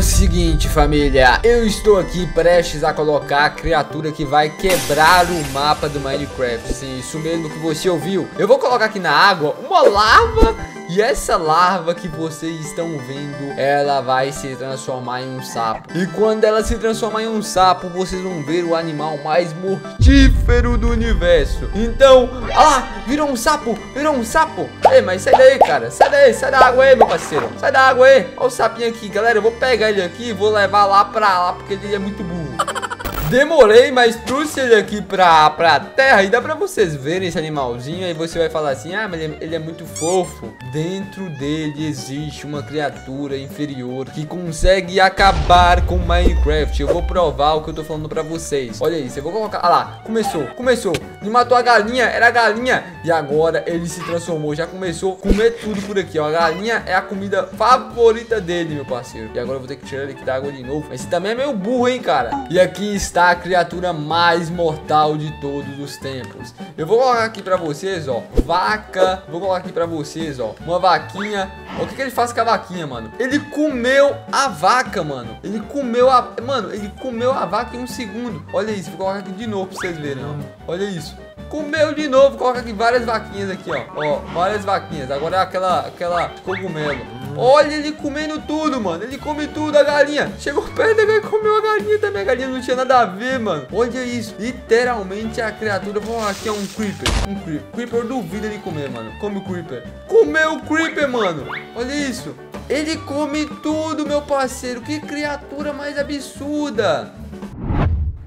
o seguinte, família. Eu estou aqui prestes a colocar a criatura que vai quebrar o mapa do Minecraft. Sim, isso mesmo que você ouviu. Eu vou colocar aqui na água uma lava e essa larva que vocês estão vendo, ela vai se transformar em um sapo. E quando ela se transformar em um sapo, vocês vão ver o animal mais mortífero do universo. Então, ah virou um sapo, virou um sapo. Ei, mas sai daí, cara. Sai daí, sai da água aí, meu parceiro. Sai da água aí. Olha o sapinho aqui, galera. Eu vou pegar ele aqui e vou levar lá pra lá, porque ele é muito burro. Demorei, mas trouxe ele aqui pra, pra terra e dá pra vocês verem esse animalzinho. Aí você vai falar assim, ah, mas ele, ele é muito fofo. Dentro dele existe uma criatura inferior que consegue acabar com Minecraft. Eu vou provar o que eu tô falando pra vocês. Olha isso, eu vou colocar... Ah lá, começou, começou. Ele matou a galinha, era a galinha. E agora ele se transformou, já começou a comer tudo por aqui, ó. A galinha é a comida favorita dele, meu parceiro. E agora eu vou ter que tirar ele aqui da água de novo. Mas esse também é meio burro, hein, cara. E aqui está a criatura mais mortal de todos os tempos. Eu vou colocar aqui pra vocês, ó, vaca. Vou colocar aqui pra vocês, ó, uma vaquinha. o que, que ele faz com a vaquinha, mano? Ele comeu a vaca, mano. Ele comeu a... Mano, ele comeu a vaca em um segundo. Olha isso, vou colocar aqui de novo pra vocês verem, ó. Olha isso. Comeu de novo, coloca aqui várias vaquinhas aqui, ó. Ó, várias vaquinhas. Agora é aquela, aquela cogumelo. Olha ele comendo tudo, mano. Ele come tudo, a galinha. Chegou perto e comeu a galinha também. A galinha não tinha nada a ver, mano. Olha isso. Literalmente a criatura. Vou aqui é um creeper. Um creeper. Creeper duvida de comer, mano. Come o creeper. Comeu o creeper, mano. Olha isso. Ele come tudo, meu parceiro. Que criatura mais absurda.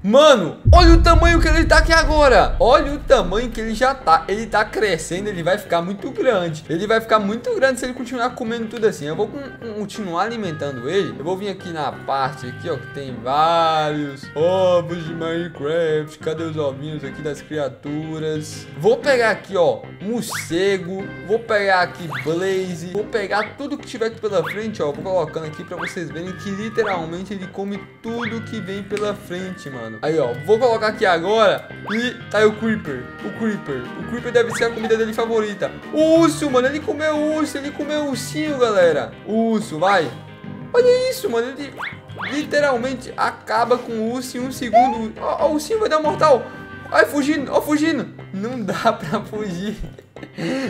Mano, olha o tamanho que ele tá aqui agora. Olha o tamanho que ele já tá. Ele tá crescendo, ele vai ficar muito grande. Ele vai ficar muito grande se ele continuar comendo tudo assim. Eu vou continuar alimentando ele. Eu vou vir aqui na parte aqui, ó, que tem vários ovos de Minecraft. Cadê os ovinhos aqui das criaturas? Vou pegar aqui, ó, morcego. Vou pegar aqui blaze. Vou pegar tudo que tiver aqui pela frente, ó. Vou colocando aqui pra vocês verem que literalmente ele come tudo que vem pela frente, mano mano. Aí, ó, vou colocar aqui agora e tá aí o Creeper. O Creeper. O Creeper deve ser a comida dele favorita. O urso, mano, ele comeu o urso, ele comeu o ursinho, galera. O urso, vai. Olha isso, mano, ele literalmente acaba com o urso em um segundo. Ó, o ursinho vai dar um mortal. Ai, fugindo, ó, fugindo. Não dá pra fugir.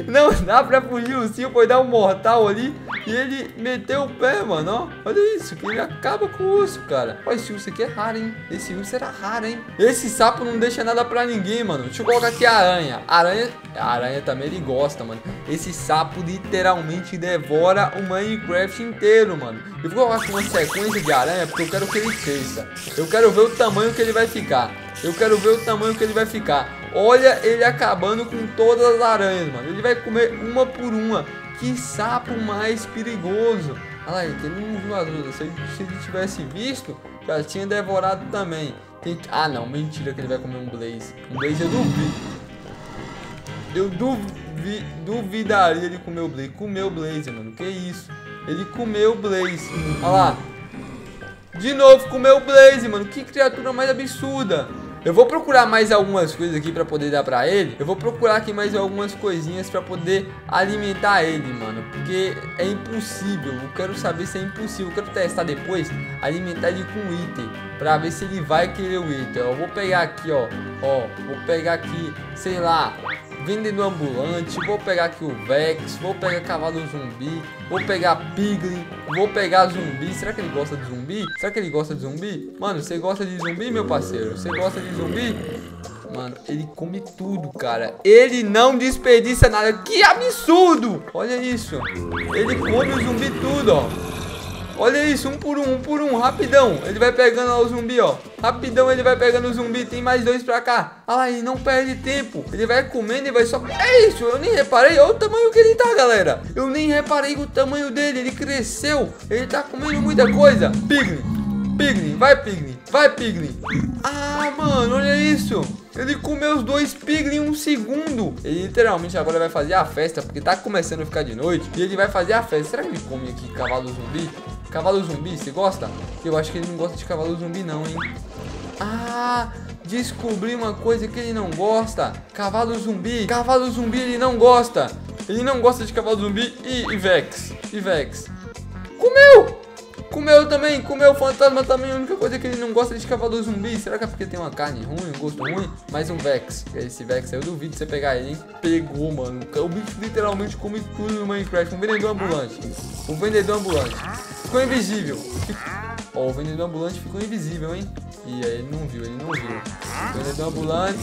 Não dá pra fugir, o ursinho foi dar um mortal ali e ele meteu o pé, mano, ó. Olha isso, que ele acaba com o urso, cara. Olha, esse urso aqui é raro, hein? Esse urso era raro, hein? Esse sapo não deixa nada pra ninguém, mano. Deixa eu colocar aqui a aranha. A aranha, a aranha também ele gosta, mano. Esse sapo literalmente devora o Minecraft inteiro, mano. Eu vou colocar uma sequência de aranha porque eu quero que ele cresça. Eu quero ver o tamanho que ele vai ficar. Eu quero ver o tamanho que ele vai ficar. Olha ele acabando com todas as aranhas, mano. Ele vai comer uma por uma. Que sapo mais perigoso. Olha lá, ele não viu as outras. Se ele, se ele tivesse visto, já tinha devorado também. Tem... Ah, não. Mentira que ele vai comer um Blaze. Um Blaze eu duvido. Eu duvi... duvidaria ele comer o Blaze. Comeu o Blaze, mano. Que isso? Ele comeu o Blaze. Olha lá. De novo, comeu o Blaze, mano. Que criatura mais absurda. Eu vou procurar mais algumas coisas aqui pra poder dar pra ele. Eu vou procurar aqui mais algumas coisinhas pra poder alimentar ele, mano. Porque é impossível. Eu quero saber se é impossível. Eu quero testar depois, alimentar ele com item. Pra ver se ele vai querer o item. Eu vou pegar aqui, ó. Ó, vou pegar aqui, sei lá, vendedor ambulante, vou pegar aqui o Vex, vou pegar cavalo zumbi, vou pegar Piglin, vou pegar zumbi. Será que ele gosta de zumbi? Será que ele gosta de zumbi? Mano, você gosta de zumbi, meu parceiro? Você gosta de zumbi? Mano, ele come tudo, cara. Ele não desperdiça nada. Que absurdo! Olha isso. Ele come o zumbi tudo, ó. Olha isso, um por um, um por um, rapidão. Ele vai pegando o zumbi, ó. Rapidão ele vai pegando o zumbi. Tem mais dois pra cá. Olha lá, ele não perde tempo. Ele vai comendo e vai só... É isso, eu nem reparei. Olha o tamanho que ele tá, galera. Eu nem reparei o tamanho dele. Ele cresceu. Ele tá comendo muita coisa. Piglin, Piglin, vai Piglin, vai Piglin. Ah, mano, olha isso. Ele comeu os dois Piglin em um segundo. Ele literalmente agora vai fazer a festa, porque tá começando a ficar de noite. E ele vai fazer a festa. Será que ele come aqui cavalo zumbi? Cavalo zumbi, você gosta? Eu acho que ele não gosta de cavalo zumbi não, hein? Ah, descobri uma coisa que ele não gosta. Cavalo zumbi. Cavalo zumbi ele não gosta. Ele não gosta de cavalo zumbi e, e Vex. E Vex. Comeu! Comeu também, comeu o fantasma também. A única coisa que ele não gosta é de cavalo zumbi. Será que é porque tem uma carne ruim, um gosto ruim? Mais um Vex. Esse Vex eu duvido de você pegar ele, hein? Pegou, mano. O bicho literalmente come tudo no Minecraft. Um vendedor ambulante. Um vendedor ambulante. Ficou invisível. Ó, o vendedor ambulante ficou invisível, hein? E aí ele não viu, ele não viu. O vendedor ambulante.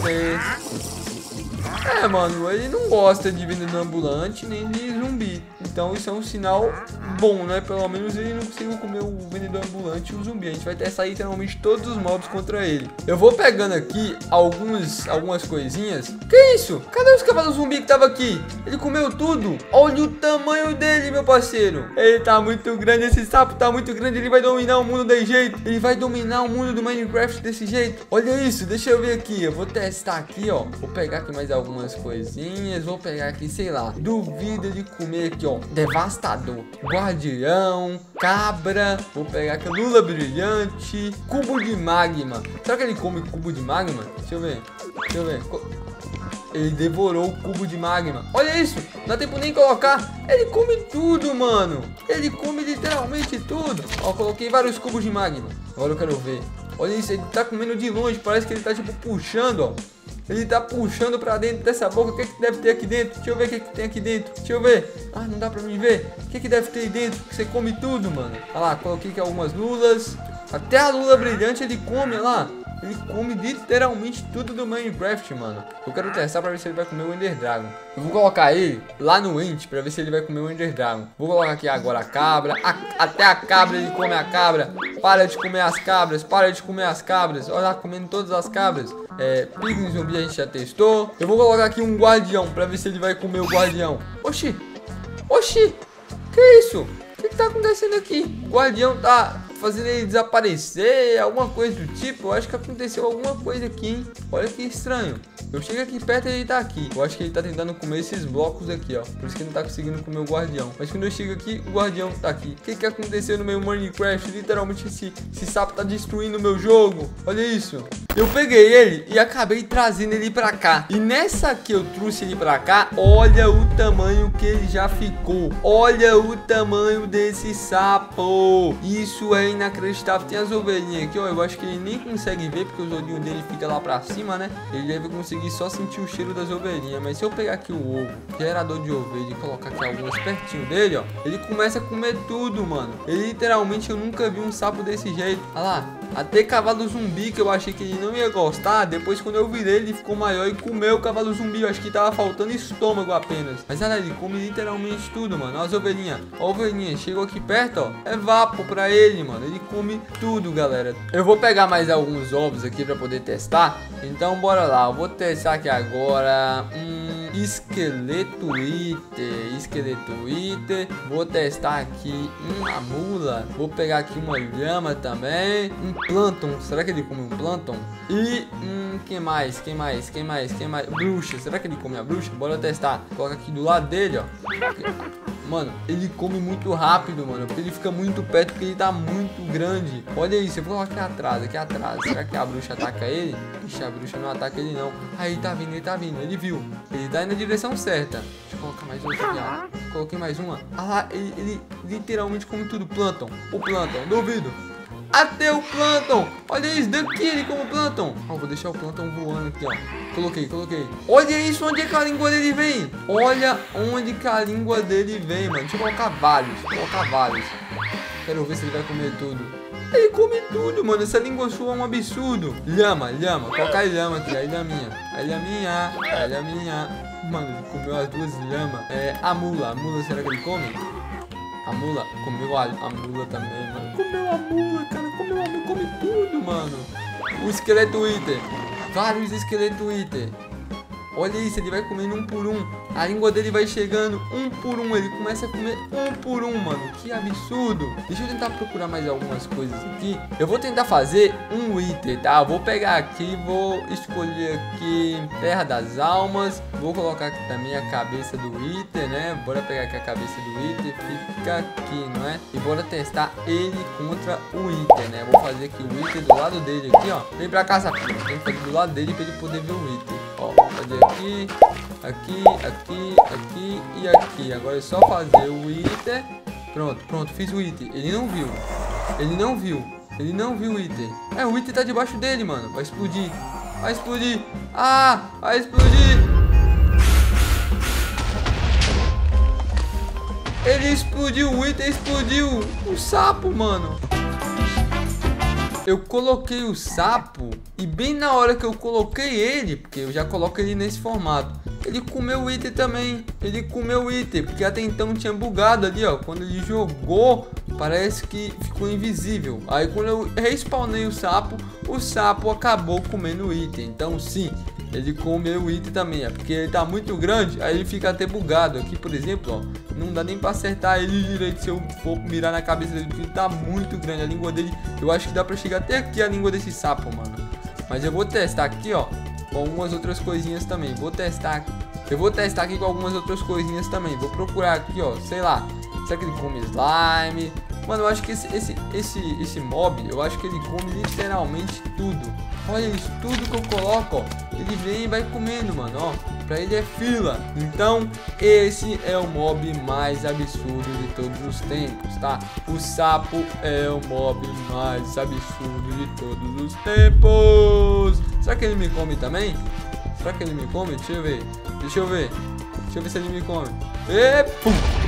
É, mano, ele não gosta de vendedor ambulante nem de zumbi. Então isso é um sinal bom, né? Pelo menos ele não conseguiu comer o vendedor ambulante e o zumbi. A gente vai testar literalmente todos os mobs contra ele. Eu vou pegando aqui alguns, algumas coisinhas. Que isso? Cadê os cavalos zumbi que tava aqui? Ele comeu tudo? Olha o tamanho dele, meu parceiro. Ele tá muito grande, esse sapo tá muito grande. Ele vai dominar o mundo desse jeito. Ele vai dominar o mundo do Minecraft desse jeito. Olha isso, deixa eu ver aqui. Eu vou testar aqui, ó. Vou pegar aqui mais algumas coisinhas. Vou pegar aqui, sei lá. Duvido de comer aqui, ó. Devastador. Guardião. Cabra. Vou pegar aqui. Lula brilhante. Cubo de magma. Será que ele come cubo de magma? Deixa eu ver. Deixa eu ver. Ele devorou o cubo de magma. Olha isso. Não dá tempo nem colocar. Ele come tudo, mano. Ele come literalmente tudo. Ó, coloquei vários cubos de magma. Agora eu quero ver. Olha isso, ele tá comendo de longe. Parece que ele tá, tipo, puxando, ó. Ele tá puxando pra dentro dessa boca. O que, que deve ter aqui dentro? Deixa eu ver o que, que tem aqui dentro. Deixa eu ver. Ah, não dá pra mim ver. O que, que deve ter aí dentro? Você come tudo, mano. Olha lá, coloquei aqui algumas lulas. Até a lula brilhante ele come, olha lá. Ele come literalmente tudo do Minecraft, mano. Eu quero testar pra ver se ele vai comer o Ender Dragon. Eu vou colocar ele lá no Int pra ver se ele vai comer o Ender Dragon. Vou colocar aqui agora a cabra. A, até a cabra ele come a cabra. Para de comer as cabras. Para de comer as cabras. Olha lá, comendo todas as cabras. É, Pigmin zumbi a gente já testou. Eu vou colocar aqui um guardião pra ver se ele vai comer o guardião. Oxi. Oxi. Que isso? O que, que tá acontecendo aqui? O guardião tá fazendo ele desaparecer, alguma coisa do tipo. Eu acho que aconteceu alguma coisa aqui, hein? Olha que estranho. Eu chego aqui perto e ele tá aqui. Eu acho que ele tá tentando comer esses blocos aqui, ó. Por isso que ele não tá conseguindo comer o guardião. Mas quando eu chego aqui, o guardião tá aqui. O que que aconteceu no meu Minecraft? Literalmente esse, esse sapo tá destruindo o meu jogo. Olha isso. Eu peguei ele e acabei trazendo ele pra cá. E nessa que eu trouxe ele pra cá, olha o tamanho que ele já ficou. Olha o tamanho desse sapo. Isso é inacreditável. Tem as ovelhinhas aqui, ó. Eu acho que ele nem consegue ver, porque os olhinhos dele fica lá pra cima, né? Ele deve conseguir só sentir o cheiro das ovelhinhas. Mas se eu pegar aqui o ovo, gerador de ovelha, e colocar aqui algumas pertinho dele, ó. Ele começa a comer tudo, mano. Ele literalmente, eu nunca vi um sapo desse jeito. Olha lá. Até cavalo zumbi, que eu achei que ele não ia gostar. Depois, quando eu virei, ele ficou maior e comeu o cavalo zumbi. Eu acho que tava faltando estômago apenas. Mas olha, ele come literalmente tudo, mano. Olha as ovelhinhas. Ó, ovelhinha, chegou aqui perto, ó. É vapo pra ele, mano. Ele come tudo, galera. Eu vou pegar mais alguns ovos aqui pra poder testar. Então, bora lá. Eu vou testar aqui agora. Hum, esqueleto iter. Esqueleto iter. Vou testar aqui uma mula. Vou pegar aqui uma lhama também. Um Planton, será que ele come um Planton? E, hum, quem mais? Quem mais? Quem mais? Quem mais? Bruxa, será que ele come a bruxa? Bora testar. Coloca aqui do lado dele, ó. Mano, ele come muito rápido, mano. Porque ele fica muito perto, porque ele tá muito grande. Olha isso, eu vou colocar aqui atrás, aqui atrás. Será que a bruxa ataca ele? Ixi, a bruxa não ataca ele, não. Aí, tá vindo, ele tá vindo. Ele viu. Ele tá indo na direção certa. Deixa eu colocar mais outra aqui, ó. Coloquei mais uma. Ah lá, ele, ele literalmente come tudo. Plantam. O Planton, duvido. Até o Planton. Olha isso, daqui ele como Planton. Ó, vou deixar o Planton voando aqui, ó. Coloquei, coloquei. Olha isso, onde é que a língua dele vem? Olha onde que a língua dele vem, mano. Deixa eu colocar vários, colocar vários. Quero ver se ele vai comer tudo. Ele come tudo, mano. Essa língua sua é um absurdo. Lhama, lhama. Colocar lhama aqui. A lhaminha. A lhaminha. A lhaminha. Mano, ele comeu as duas lhamas. É, a mula. A mula, será que ele come? A mula comeu a, a mula também, mano. Comeu a mula, cara. Comeu a mula. Come tudo, mano. O esqueleto Iter. Vários esqueleto Iter. Olha isso, ele vai comendo um por um. A língua dele vai chegando um por um. Ele começa a comer um por um, mano. Que absurdo. Deixa eu tentar procurar mais algumas coisas aqui. Eu vou tentar fazer um item, tá? Vou pegar aqui, vou escolher aqui Terra das Almas. Vou colocar aqui também a cabeça do item, né? Bora pegar aqui a cabeça do item. Fica aqui, não é? E bora testar ele contra o item, né? Vou fazer aqui o item do lado dele aqui, ó. Vem pra cá, sapinho. Tem que do lado dele pra ele poder ver o item. Fazer aqui, aqui, aqui, aqui e aqui. Agora é só fazer o item. Pronto, pronto, fiz o item. Ele não viu. Ele não viu. Ele não viu o item. É, o item tá debaixo dele, mano. Vai explodir. Vai explodir. Ah, vai explodir. Ele explodiu, o item explodiu. O sapo, mano. Eu coloquei o sapo e bem na hora que eu coloquei ele, porque eu já coloco ele nesse formato, ele comeu o item também. Ele comeu o item, porque até então tinha bugado ali, ó. Quando ele jogou, parece que ficou invisível. Aí quando eu respawnei o sapo, o sapo acabou comendo o item. Então sim, ele comeu o item também, é porque ele tá muito grande, aí ele fica até bugado. Aqui, por exemplo, ó, não dá nem pra acertar ele direito se eu for mirar na cabeça dele, porque ele tá muito grande. A língua dele, eu acho que dá pra chegar até aqui a língua desse sapo, mano. Mas eu vou testar aqui, ó, com algumas outras coisinhas também. Vou testar aqui. Eu vou testar aqui com algumas outras coisinhas também. Vou procurar aqui, ó, sei lá. Será que ele come slime? Mano, eu acho que esse, esse, esse, esse mob, eu acho que ele come literalmente tudo. Olha isso, tudo que eu coloco, ó, ele vem e vai comendo, mano, ó. Pra ele é fila. Então, esse é o mob mais absurdo de todos os tempos, tá? O sapo é o mob mais absurdo de todos os tempos. Será que ele me come também? Será que ele me come? Deixa eu ver. Deixa eu ver. Deixa eu ver se ele me come. E pum!